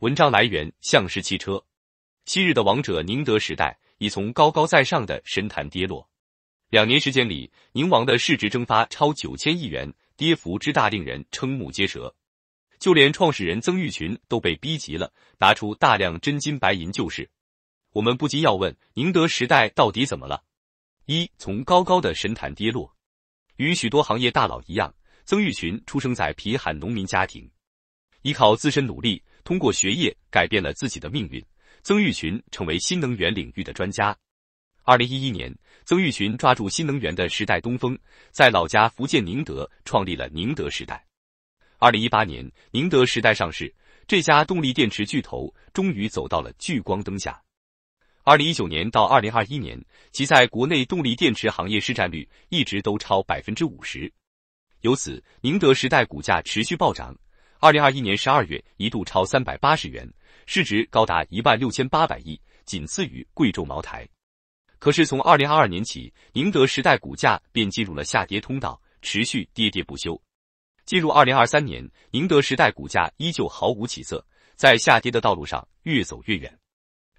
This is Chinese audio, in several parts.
文章来源：向氏汽车。昔日的王者宁德时代已从高高在上的神坛跌落。两年时间里，宁王的市值蒸发超九千亿元，跌幅之大令人瞠目结舌。就连创始人曾毓群都被逼急了，拿出大量真金白银救市。我们不禁要问：宁德时代到底怎么了？一从高高的神坛跌落。与许多行业大佬一样，曾毓群出生在贫寒农民家庭，依靠自身努力。通过学业改变了自己的命运，曾毓群成为新能源领域的专家。二零一一年，曾毓群抓住新能源的时代东风，在老家福建宁德创立了宁德时代。二零一八年，宁德时代上市，这家动力电池巨头终于走到了聚光灯下。二零一九年到二零二一年，其在国内动力电池行业市占率一直都超百分之五十，由此宁德时代股价持续暴涨。二零二一年十二月一度超三百八十元，市值高达一万六千八百亿，仅次于贵州茅台。可是从二零二二年起，宁德时代股价便进入了下跌通道，持续跌跌不休。进入二零二三年，宁德时代股价依旧毫无起色，在下跌的道路上越走越远。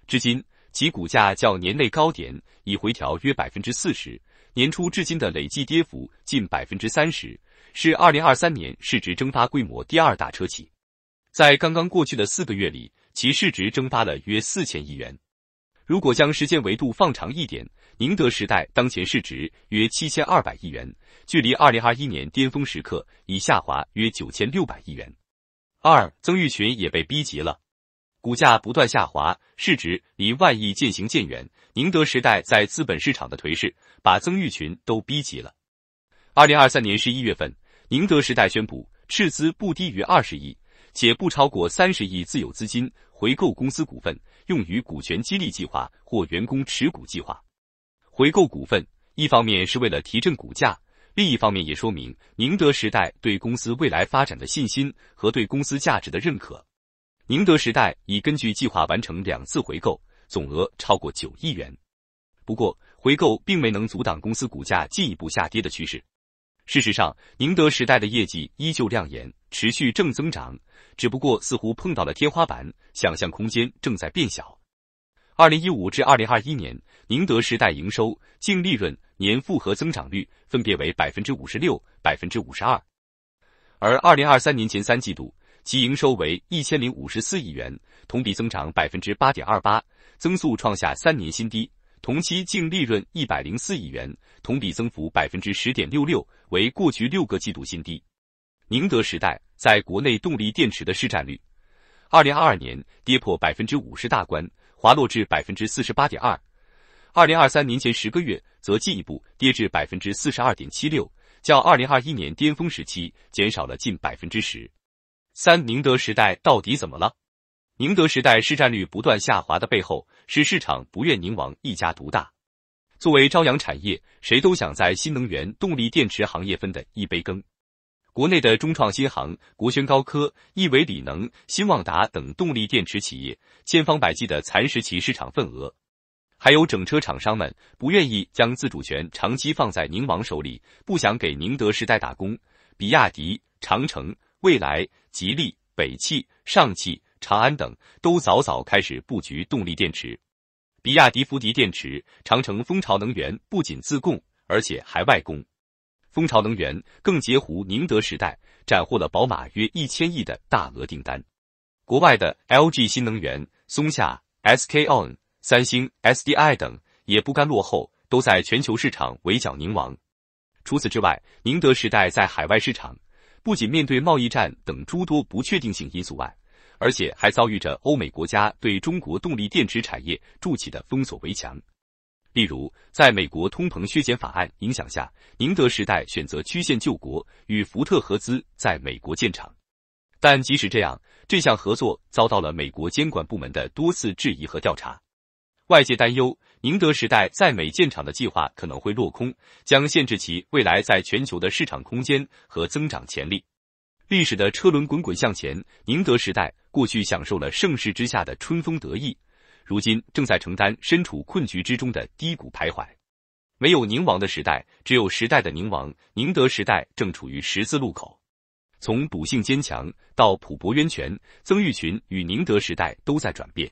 至今，其股价较年内高点已回调约百分之四十，年初至今的累计跌幅近百分之三十。是二零二三年市值蒸发规模第二大车企，在刚刚过去的四个月里，其市值蒸发了约四千亿元。如果将时间维度放长一点，宁德时代当前市值约七千二百亿元，距离二零二一年巅峰时刻已下滑约九千六百亿元。二，曾毓群也被逼急了，股价不断下滑，市值离万亿渐行渐远。宁德时代在资本市场的颓势，把曾毓群都逼急了。二零二三年十一月份。宁德时代宣布斥资不低于二十亿，且不超过三十亿自有资金回购公司股份，用于股权激励计划或员工持股计划。回购股份，一方面是为了提振股价，另一方面也说明宁德时代对公司未来发展的信心和对公司价值的认可。宁德时代已根据计划完成两次回购，总额超过九亿元。不过，回购并没能阻挡公司股价进一步下跌的趋势。事实上，宁德时代的业绩依旧亮眼，持续正增长，只不过似乎碰到了天花板，想象空间正在变小。二零一五至二零二一年，宁德时代营收、净利润年复合增长率分别为百分之五十六、百分之五十二，而二零二三年前三季度，其营收为一千零五十四亿元，同比增长百分之八点二八，增速创下三年新低。同期净利润一百零四亿元，同比增幅百分之十点六六，为过去六个季度新低。宁德时代在国内动力电池的市占率，二零二二年跌破百分之五十大关，滑落至百分之四十八点二；二零二三年前十个月则进一步跌至百分之四十二点七六，较二零二一年巅峰时期减少了近百分之十。三，宁德时代到底怎么了？宁德时代市占率不断下滑的背后，是市场不愿宁王一家独大。作为朝阳产业，谁都想在新能源动力电池行业分得一杯羹。国内的中创新航、国轩高科、亿纬锂能、新旺达等动力电池企业，千方百计的蚕食其市场份额。还有整车厂商们不愿意将自主权长期放在宁王手里，不想给宁德时代打工。比亚迪、长城、蔚来、吉利、北汽、上汽。长安等都早早开始布局动力电池，比亚迪、福迪电池、长城、蜂巢能源不仅自供，而且还外供。蜂巢能源更截胡宁德时代，斩获了宝马约一千亿的大额订单。国外的 LG 新能源、松下、SK On、三星、SDI 等也不甘落后，都在全球市场围剿宁王。除此之外，宁德时代在海外市场不仅面对贸易战等诸多不确定性因素外，而且还遭遇着欧美国家对中国动力电池产业筑起的封锁围墙。例如，在美国通膨削减法案影响下，宁德时代选择曲线救国，与福特合资在美国建厂。但即使这样，这项合作遭到了美国监管部门的多次质疑和调查。外界担忧，宁德时代在美建厂的计划可能会落空，将限制其未来在全球的市场空间和增长潜力。历史的车轮滚滚向前，宁德时代过去享受了盛世之下的春风得意，如今正在承担身处困局之中的低谷徘徊。没有宁王的时代，只有时代的宁王。宁德时代正处于十字路口。从赌性坚强到普博渊泉，曾毓群与宁德时代都在转变。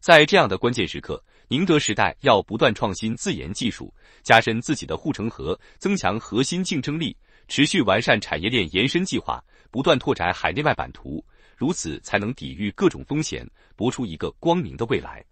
在这样的关键时刻，宁德时代要不断创新自研技术，加深自己的护城河，增强核心竞争力，持续完善产业链延伸计划，不断拓展海内外版图，如此才能抵御各种风险，搏出一个光明的未来。